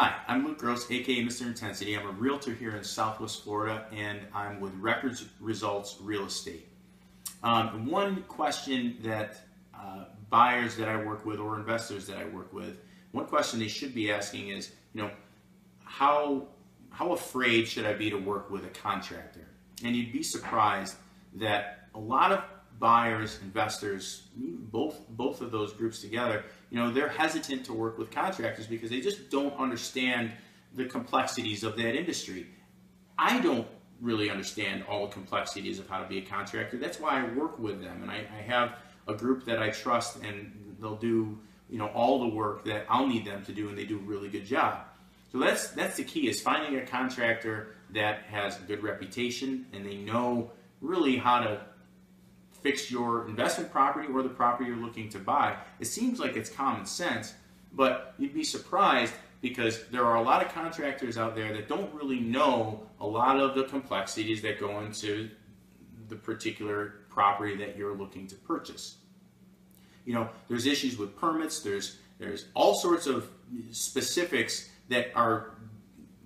Hi, I'm Luke Gross, aka Mr. Intensity. I'm a realtor here in Southwest Florida, and I'm with Records Results Real Estate. Um, one question that uh, buyers that I work with or investors that I work with, one question they should be asking is, you know, how how afraid should I be to work with a contractor? And you'd be surprised that a lot of buyers, investors, both both of those groups together, you know, they're hesitant to work with contractors because they just don't understand the complexities of that industry. I don't really understand all the complexities of how to be a contractor. That's why I work with them, and I, I have a group that I trust, and they'll do you know all the work that I'll need them to do, and they do a really good job. So that's that's the key is finding a contractor that has a good reputation and they know really how to fix your investment property or the property you're looking to buy. It seems like it's common sense, but you'd be surprised because there are a lot of contractors out there that don't really know a lot of the complexities that go into the particular property that you're looking to purchase. You know, there's issues with permits, there's there's all sorts of specifics that are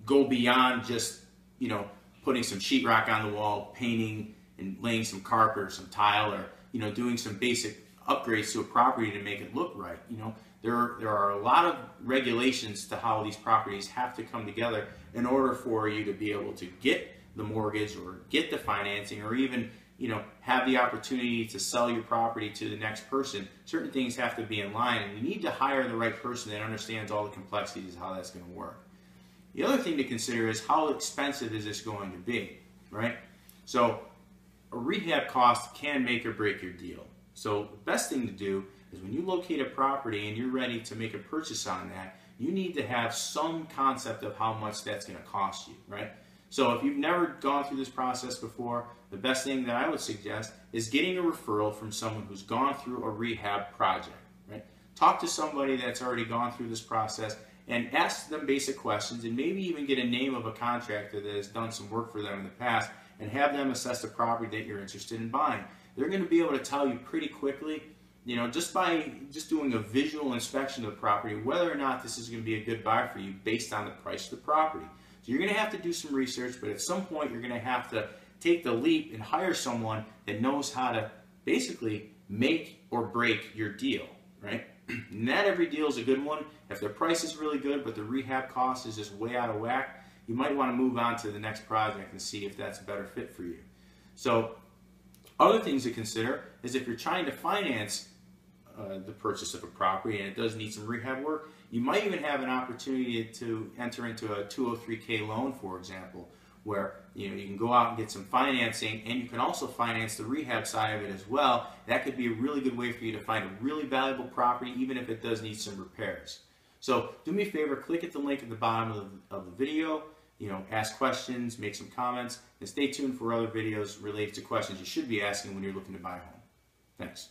go beyond just, you know, putting some sheetrock on the wall, painting and laying some carpet or some tile or you know doing some basic upgrades to a property to make it look right. You know? There are, there are a lot of regulations to how these properties have to come together in order for you to be able to get the mortgage or get the financing or even you know have the opportunity to sell your property to the next person. Certain things have to be in line and you need to hire the right person that understands all the complexities of how that's going to work. The other thing to consider is how expensive is this going to be right? So a rehab cost can make or break your deal. So the best thing to do is when you locate a property and you're ready to make a purchase on that, you need to have some concept of how much that's going to cost you, right? So if you've never gone through this process before, the best thing that I would suggest is getting a referral from someone who's gone through a rehab project, right? Talk to somebody that's already gone through this process and ask them basic questions and maybe even get a name of a contractor that has done some work for them in the past and have them assess the property that you're interested in buying. They're going to be able to tell you pretty quickly, you know, just by just doing a visual inspection of the property, whether or not this is going to be a good buy for you based on the price of the property. So you're going to have to do some research, but at some point you're going to have to take the leap and hire someone that knows how to basically make or break your deal, right? Not every deal is a good one. If the price is really good, but the rehab cost is just way out of whack, you might want to move on to the next project and see if that's a better fit for you. So other things to consider is if you're trying to finance uh, the purchase of a property and it does need some rehab work, you might even have an opportunity to enter into a 203k loan, for example, where you know you can go out and get some financing and you can also finance the rehab side of it as well. That could be a really good way for you to find a really valuable property, even if it does need some repairs. So do me a favor, click at the link at the bottom of the, of the video, you know, ask questions, make some comments, and stay tuned for other videos related to questions you should be asking when you're looking to buy a home. Thanks.